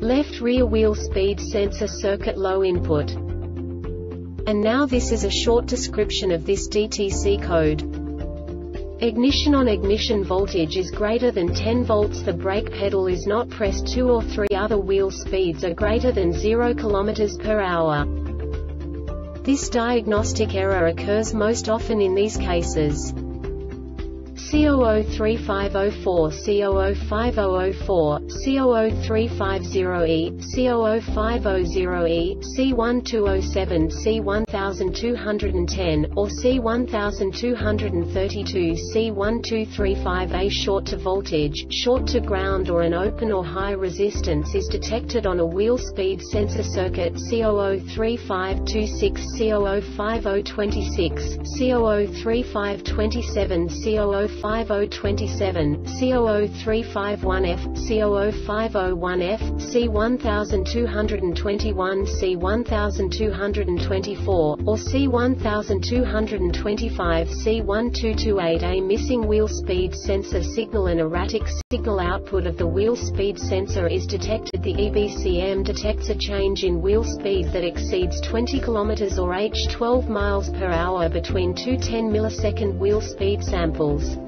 Left rear wheel speed sensor circuit low input. And now this is a short description of this DTC code. Ignition on ignition voltage is greater than 10 volts the brake pedal is not pressed 2 or 3 other wheel speeds are greater than 0 km per hour. This diagnostic error occurs most often in these cases. C003504 C005004, C00350E, C00500E, C1207 C1210, or C1232 C1235A short to voltage, short to ground or an open or high resistance is detected on a wheel speed sensor circuit C003526 C005026, C003527 C00 5027, C00351F, C00501F, C1221, C1224, or C1225, C1228 A missing wheel speed sensor signal and erratic signal output of the wheel speed sensor is detected The EBCM detects a change in wheel speed that exceeds 20 km or h 12 miles per hour between two 10 millisecond wheel speed samples.